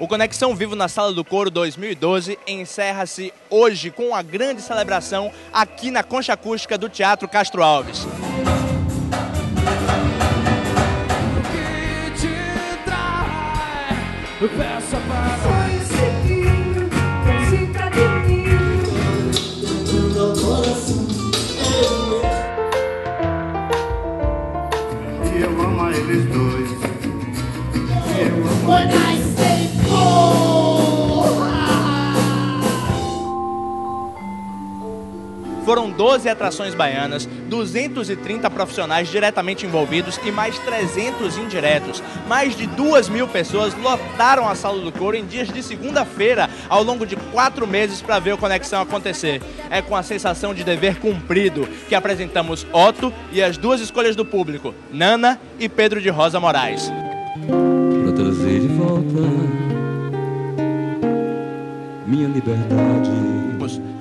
O Conexão Vivo na Sala do Coro 2012 encerra-se hoje com uma grande celebração aqui na Concha Acústica do Teatro Castro Alves. Eu Foram 12 atrações baianas, 230 profissionais diretamente envolvidos e mais 300 indiretos. Mais de 2 mil pessoas lotaram a Sala do Coro em dias de segunda-feira, ao longo de quatro meses, para ver o Conexão acontecer. É com a sensação de dever cumprido que apresentamos Otto e as duas escolhas do público, Nana e Pedro de Rosa Moraes. Pra trazer de volta minha liberdade.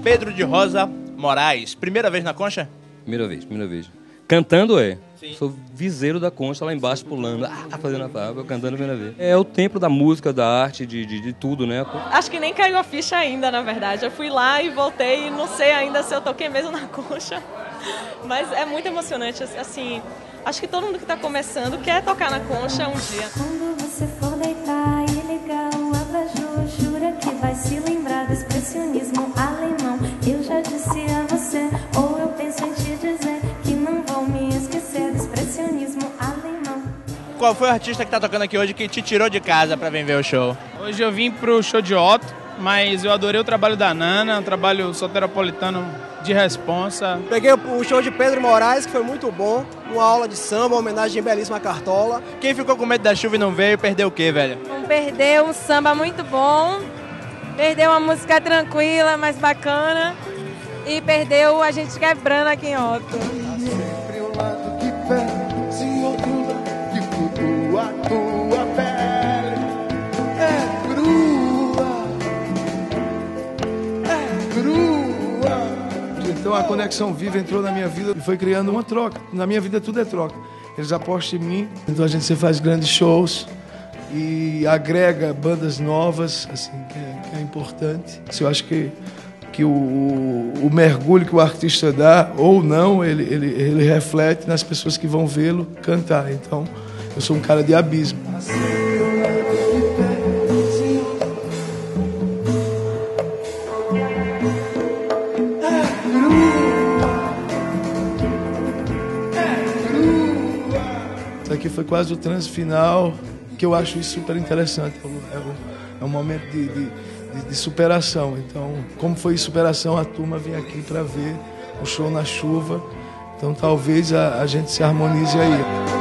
Pedro de Rosa Moraes, primeira vez na concha? Primeira vez, primeira vez. Cantando é. Sim. Sou viseiro da concha lá embaixo pulando, ah, fazendo a fábrica, cantando a primeira vez. É o templo da música, da arte, de, de, de tudo, né? Acho que nem caiu a ficha ainda, na verdade. Eu fui lá e voltei e não sei ainda se eu toquei mesmo na concha. Mas é muito emocionante, assim. Acho que todo mundo que está começando quer tocar na concha um dia. Qual foi o artista que tá tocando aqui hoje que te tirou de casa para vir ver o show? Hoje eu vim pro show de Otto, mas eu adorei o trabalho da Nana, um trabalho soteropolitano de responsa. Peguei o show de Pedro Moraes, que foi muito bom. Uma aula de samba, uma homenagem belíssima à Cartola. Quem ficou com medo da chuva e não veio, perdeu o quê, velho? Perdeu um samba muito bom, perdeu uma música tranquila, mais bacana, e perdeu a gente quebrando aqui em Otto. Então a Conexão Viva entrou na minha vida e foi criando uma troca. Na minha vida tudo é troca. Eles apostam em mim, então a gente faz grandes shows e agrega bandas novas, assim, que é, que é importante. Eu acho que, que o, o mergulho que o artista dá, ou não, ele, ele, ele reflete nas pessoas que vão vê-lo cantar. Então, eu sou um cara de abismo. Aqui foi quase o trânsito final, que eu acho isso super interessante. É um, é um- é um momento de, de- de- de superação. Então, como foi superação, a turma vem aqui para ver o show na chuva. Então, talvez a, a gente se harmonize aí.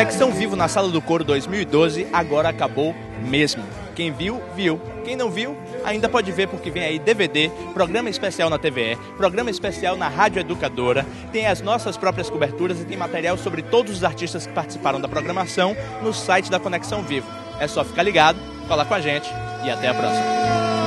Conexão Vivo na Sala do Coro 2012 agora acabou mesmo. Quem viu, viu. Quem não viu, ainda pode ver porque vem aí DVD, programa especial na TVE, programa especial na Rádio Educadora, tem as nossas próprias coberturas e tem material sobre todos os artistas que participaram da programação no site da Conexão Vivo. É só ficar ligado, falar com a gente e até a próxima.